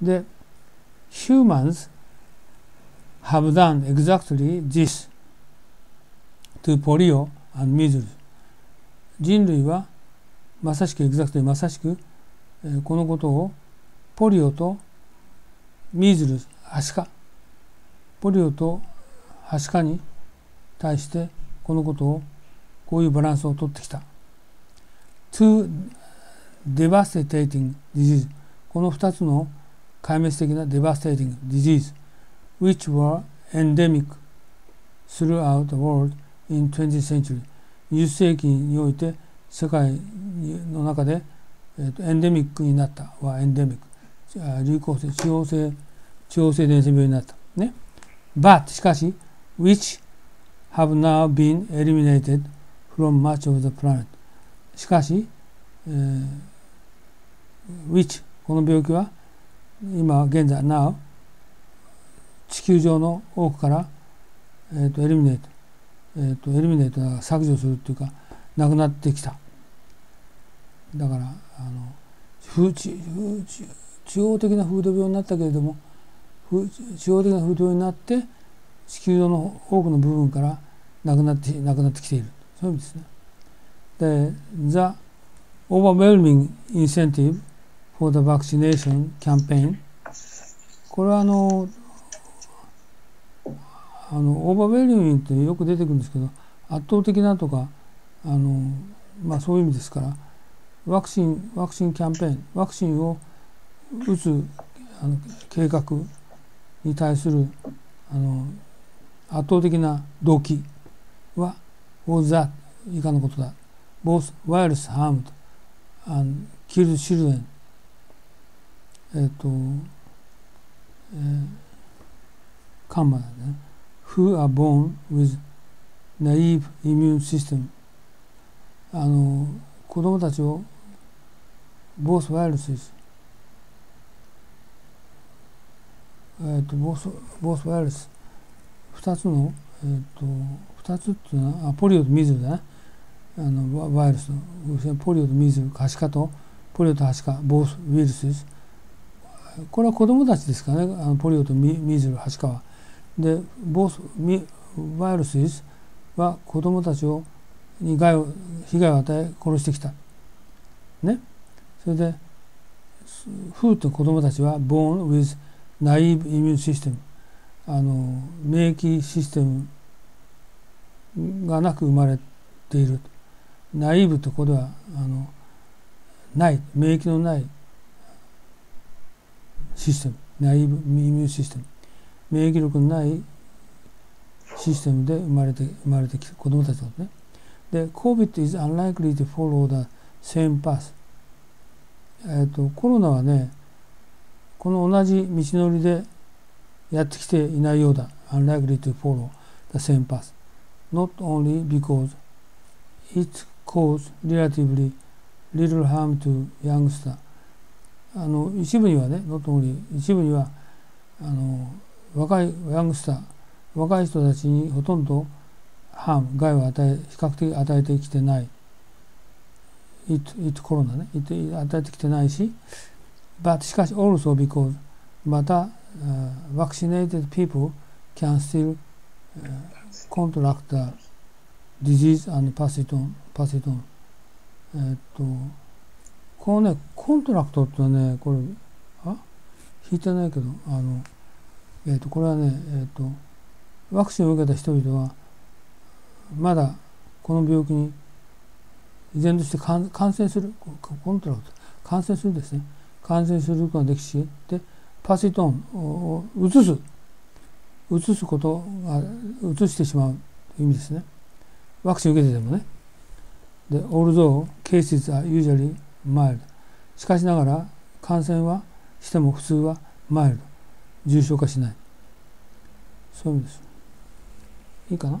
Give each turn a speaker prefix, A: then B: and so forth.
A: で humans have done exactly this to polio and measles. 人類はまさしくエグザクトにまさしく、えー、このことをポリオとミーズルはしか。ポリオとはしかに対してこのことをこういうバランスをとってきた。to devastating disease この2つの壊滅的な devastating disease which were endemic throughout the world in 20th century 20世紀において世界の中で、えー、とエンデミックになったはエンデミック流行性地方性地方性伝染病になったね but しかし which have now been eliminated from much of the planet しかし、えー、which この病気は今現在 now 地球上の多くから、えーと、エリミネート、えーと、エリミネートが削除するっていうかなくなってきただからあの風地地方的な風土病になったけれども地方的な風土病になって地球上の多くの部分からなくなってなくなってきているそういう意味ですね。で The overwhelming incentive for the vaccination campaign. これはあのあのオーバーベリングってよく出てくるんですけど圧倒的なとかあの、まあ、そういう意味ですからワクチンワクチンキャンペーンワクチンを打つあの計画に対するあの圧倒的な動機は was that 以下のことだ。Both virus harmed and killed children えっ、ーと、えー、カンマだね。Who are born with naive immune system? あの子供たちを both viruses えっ、ーと both, both virus 2つのえっ、ーと2つっていうのはあポリオと水だね。あのワイルスのポリオと水はしかと。ポリオとはしかボースウイルスですこれは子どもたちですかね。あのポリオと水はしかはでボースワイルスは子どもたちをに害を被害を与え殺してきた。ね。それでフーと子どもたちは born with naive immune system あの免疫システムがなく生まれている。ナイーブとここではあのない。免疫のないシステムナイブイミューシステム免疫力のないシステムで生まれて生まれてきた子供たちのねで COVID is unlikely to follow the same path えっ、とコロナはねこの同じ道のりでやってきていないようだ unlikely to follow the same path not only because it caused relatively little harm to youngster あの一部にはね not only 一部にはあの若いヤングスター若い人たちにほとんどハーム害を与え比較的与えてきてない it, it コロナね it 与えてきてないし but しかし also because また uh, vaccinated people can still uh, contract the disease and pass it on, pass it on. えっと、このね、 contract ってね、これ、あ？引いてないけど、あの、えっと、これはね、えっと、ワクチンを受けた人々は、まだこの病気に依然として感染する、 contract、感染するんですね。感染することができし、で、 pass it on を移す。移すことが移してしまうという意味ですね。ワクチンを受けててもね。で although cases are usually マイル。ドしかしながら感染はしても普通はマイル。ド重症化しない。そういう意味です。いいかな？